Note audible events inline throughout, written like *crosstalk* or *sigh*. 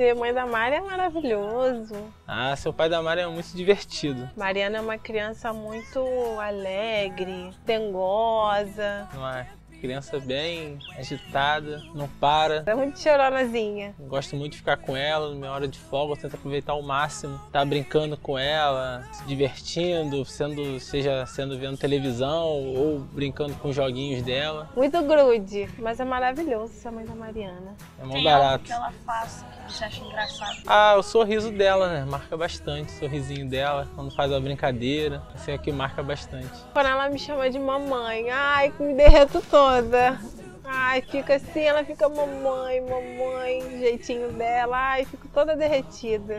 ser mãe da Mari é maravilhoso. Ah, seu pai da Mari é muito divertido. Mariana é uma criança muito alegre, dengosa. Não é? Criança bem agitada, não para. É muito choronazinha. Gosto muito de ficar com ela, na minha hora de folga, eu tento aproveitar ao máximo, estar tá brincando com ela, se divertindo, sendo, seja sendo vendo televisão ou brincando com os joguinhos dela. Muito grude, mas é maravilhoso ser mãe da Mariana. É mó barato. que ela faça que você acha engraçado? Ah, o sorriso dela, né? Marca bastante o sorrisinho dela, quando faz a brincadeira. Assim, aqui marca bastante. Quando ela me chama de mamãe, ai, me derreto todo toda. Ai, fica assim, ela fica mamãe, mamãe, jeitinho dela. Ai, fico toda derretida.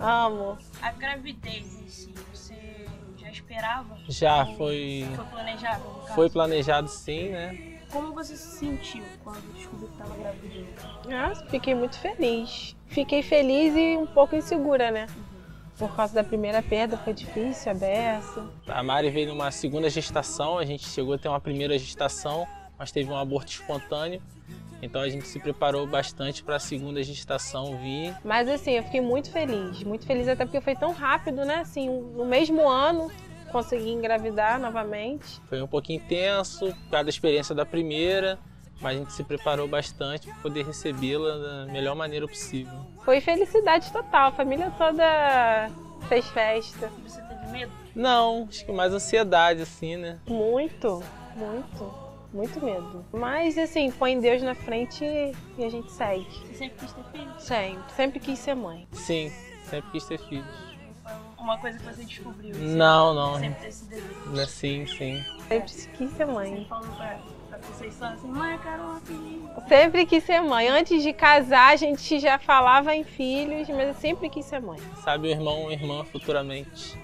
Amo. A gravidez em si, você já esperava? Já, foi. Foi planejado? Foi planejado sim, né? Como você se sentiu quando descobriu que estava grávida? Ah, fiquei muito feliz. Fiquei feliz e um pouco insegura, né? Por causa da primeira perda foi difícil, a beça. A Mari veio numa segunda gestação, a gente chegou a ter uma primeira gestação, mas teve um aborto espontâneo. Então a gente se preparou bastante para a segunda gestação vir. Mas assim, eu fiquei muito feliz, muito feliz até porque foi tão rápido, né? Assim, no mesmo ano consegui engravidar novamente. Foi um pouquinho intenso, por causa da experiência da primeira, mas a gente se preparou bastante para poder recebê-la da melhor maneira possível. Foi felicidade total, a família toda fez festa. Você teve medo? Não, acho que mais ansiedade, assim, né? Muito, muito. Muito medo. Mas, assim, põe Deus na frente e a gente segue. Você sempre quis ter filhos? Sempre. Sempre quis ser mãe. Sim, sempre quis ter filhos. Uma coisa que você descobriu? Não, não. Sempre ter esse desejo? Sim, sim. Sempre quis ser mãe. Você falou pra Conceição assim, mãe, eu quero uma filhinha. Sempre quis ser mãe. Antes de casar, a gente já falava em filhos, mas eu sempre quis ser mãe. Sabe o irmão ou irmã futuramente.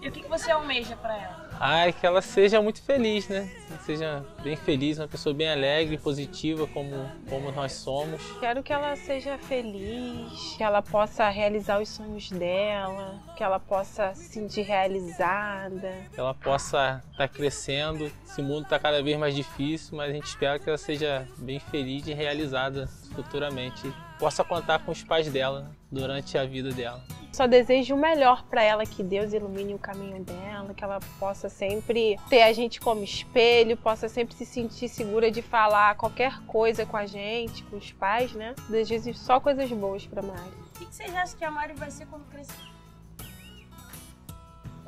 E o que, que você almeja para ela? Ai, que ela seja muito feliz, né? Seja bem feliz, uma pessoa bem alegre, positiva, como, como nós somos. Quero que ela seja feliz, que ela possa realizar os sonhos dela, que ela possa se sentir realizada. Que ela possa estar tá crescendo. Esse mundo está cada vez mais difícil, mas a gente espera que ela seja bem feliz e realizada futuramente. Possa contar com os pais dela durante a vida dela. Só desejo o melhor para ela, que Deus ilumine o caminho dela, que ela possa sempre ter a gente como espelho, possa sempre se sentir segura de falar qualquer coisa com a gente, com os pais, né? Desejo só coisas boas para Mari. O que vocês acham que a Mari vai ser quando crescer?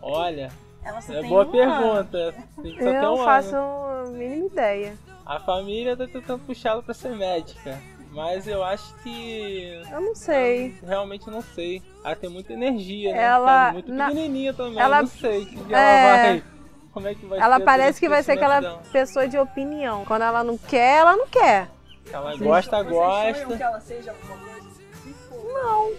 Olha, ela só é tem boa um pergunta. Eu um faço ano. a mínima ideia. A família tá tentando puxá-la para ser médica. Mas eu acho que. Eu não sei. Realmente não sei. Ela tem muita energia, né? Ela. Tá muito na... pequenininha também. Ela... Não sei. Que é... ela vai. Como é que vai Ela ser parece que vai ser aquela dela. pessoa de opinião. Quando ela não quer, ela não quer. Ela gosta, Vocês gosta. sonham que ela seja alguma coisa específica? Não.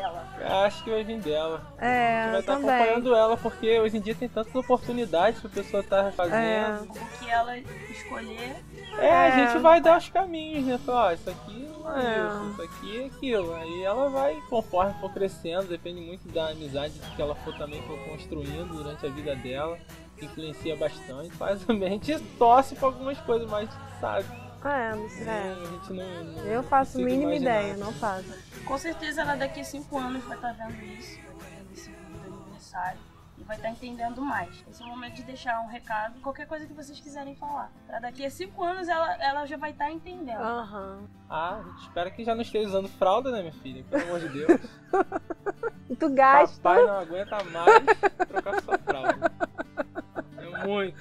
Dela. Acho que vai vir dela. A gente É, vai estar também. acompanhando ela, porque hoje em dia tem tantas oportunidades pra pessoa estar fazendo. É. O que ela escolher. É, a É. gente vai dar os caminhos, né? Falar, ó, isso aqui não é, É. isso, isso aqui é aquilo. Aí ela vai, conforme for crescendo, depende muito da amizade que ela for também for construindo durante a vida dela, que influencia bastante. Também a gente torce pra algumas coisas, mas sabe. É, não sei. né, A gente não, não Eu faço mínima imaginar. ideia, não faço. Com certeza ela daqui a 5 anos vai estar vendo isso, vai estar vendo esse vídeo do aniversário e vai estar entendendo mais. Esse é o momento de deixar um recado, qualquer coisa que vocês quiserem falar. Pra daqui a 5 anos ela, ela já vai estar entendendo. Aham. Ah, a gente espera que já não esteja usando fralda, né, minha filha? Pelo amor de Deus. *laughs* Tu gasta. Papai não aguenta mais trocar sua fralda. É muito.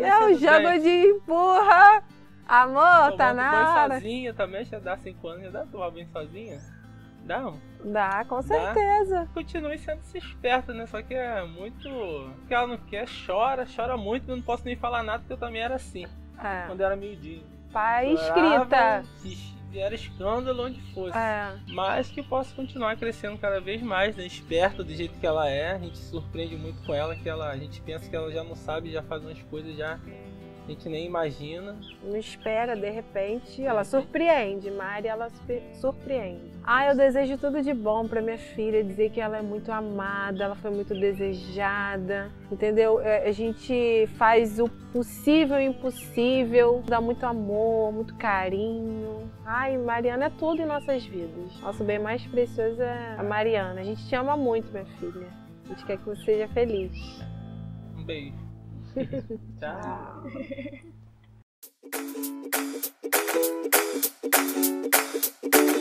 É o jogo de empurra. Amor, tá na banho hora. sozinha também, já dá 5 anos, já dá tomar banho sozinha? Dá, não. Dá, com certeza. Continue sendo esperto, né? Só que é muito. O que ela não quer, chora, chora muito, eu não posso nem falar nada porque eu também era assim, É. quando era miudinho. Pai Chorava, escrita. se- Era escândalo onde fosse. É. Mas que possa continuar crescendo cada vez mais, né? Esperta do jeito que ela é. A gente se surpreende muito com ela, que ela, a gente pensa que ela já não sabe, já faz umas coisas já. A gente nem imagina. Não espera, de repente, ela surpreende. Mari, ela surpreende. Ah, eu desejo tudo de bom pra minha filha, dizer que ela é muito amada, ela foi muito desejada, entendeu? É, A gente faz o possível e o impossível, dá muito amor, muito carinho. Ai, Mariana é tudo em nossas vidas. Nosso bem mais precioso é a Mariana. A gente te ama muito, minha filha. A gente quer que você seja feliz. Um beijo. Tchau. *laughs*